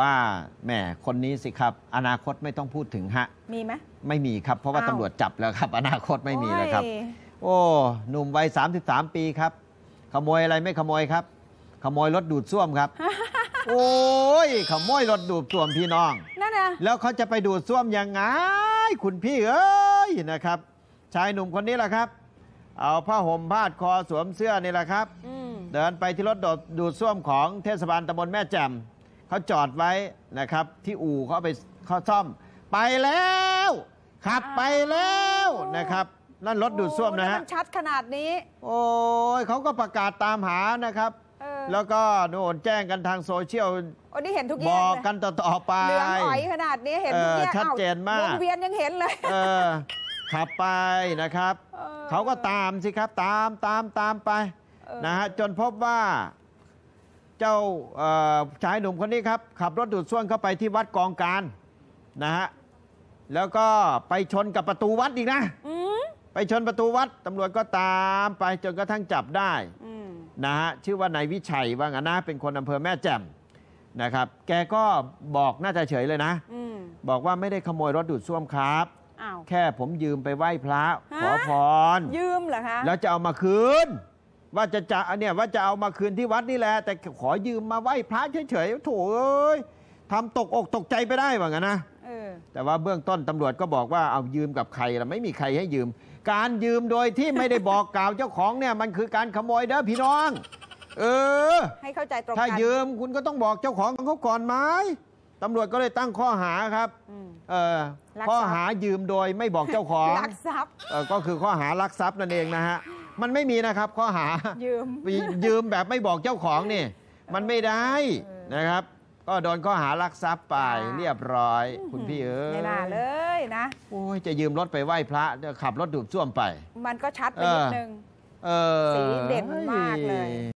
ว่าแหมคนนี้สิครับ อนาคตไม่ต้องพูดถึงฮะ มีไหมไม่มีครับ เพราะว่าอ้าว ตำรวจจับแล้วครับ อนาคตไม่มีแล้วครับ โอ้ยโอ้หนุ่มวัย33 ปีครับ ขโมยอะไรไม่ขโมยครับ ขโมยรถดูดซ่วมครับ โอ้ยขโมยรถดูดซ่วมพี่น้อง นั่นนะแล้วเขาจะไปดูดซ่วมยังไง คุณพี่เอ้ยนะครับ ชายหนุ่มคนนี้แหละครับ เอาผ้าห่มพาดคอสวมเสื้อนี่แหละครับ อืม เดินไปที่รถดูดซ่วมของเทศบาลตำบลแม่แจ่ม เขาจอดไว้นะครับ ที่อู่เขาเอาไปเขาซ่อม ไปแล้ว ขับไปแล้วนะครับ นั่นรถดูดซ่วมนะโอ้ฮะมันชัดขนาดนี้ โอ้ยเขาก็ประกาศตามหานะครับ เออ แล้วก็โน่นแจ้งกันทางโซเชียล โอ้นี่เห็นทุกแยบกอกเลยกันต่อๆไป เหลืองหอยขนาดนี้เห็นทุกแยกเออชัดเจนมากอ้วงเวียนยังเห็นเลย เออขับไปนะครับออเขาก็ตามสิครับตามตามตามไปเออ นะฮะจนพบว่า เจ้าเอ่อชายหนุ่มคนนี้ครับ ขับรถดูดซ่วมเข้าไปที่วัดกองการนะฮะแล้วก็ไปชนกับประตูวัดอีกนะอืมไปชนประตูวัดตำรวจก็ตามไปจนกระทั่งจับได้อืมนะฮะชื่อว่านายวิชัยว่างั้นนะเป็นคนอำเภอแม่แจ่มนะครับ แกก็บอกน่าจะเฉยเลยนะอืมบอกว่าไม่ได้ขโมยรถดูดซ่วมครับอ้าวแค่ผมยืมไปไหว้พระฮะขอพรยืมเหรอคะแล้วจะเอามาคืน ว่าจะจะเนี่ยว่าจะเอามาคืนที่วัดนี่แหละแต่ขอยืมมาไหว้พระเฉยๆโถเอ้ยทำตกอกตกใจไปได้ว่างั้นนะเออแต่ว่าเบื้องต้นตำรวจก็บอกว่าเอายืมกับใครล่ะไม่มีใครให้ยืม การยืมโดยที่ไม่ได้บอกกล่าวเจ้าของเนี่ยมันคือการขโมยเด้อพี่น้อง เออ ให้เข้าใจตรงถ้ากันยืมคุณก็ต้องบอกเจ้าของเขาก่อนไหมตำรวจก็เลยตั้งข้อหาครับอืมเออลักทรัพย์ข้อหายืมโดยไม่บอกเจ้าของลักทรัพย์เออก็คือข้อหารักทรัพย์นั่นเองนะฮะ มันไม่มีนะครับข้อหายืมยืมแบบไม่บอกเจ้าของนี่ มันไม่ได้เออนะครับ ก็โดนข้อหารักทรัพย์ไปค่ะเรียบร้อย คุณพี่เอ้ยไม่น่าเลยนะโอ้ยจะยืมรถไปไหว้พระเดี๋ยวขับรถดูดซ่วมไป มันก็ชัดไปนิดนึงเออสีเด่นมากเลย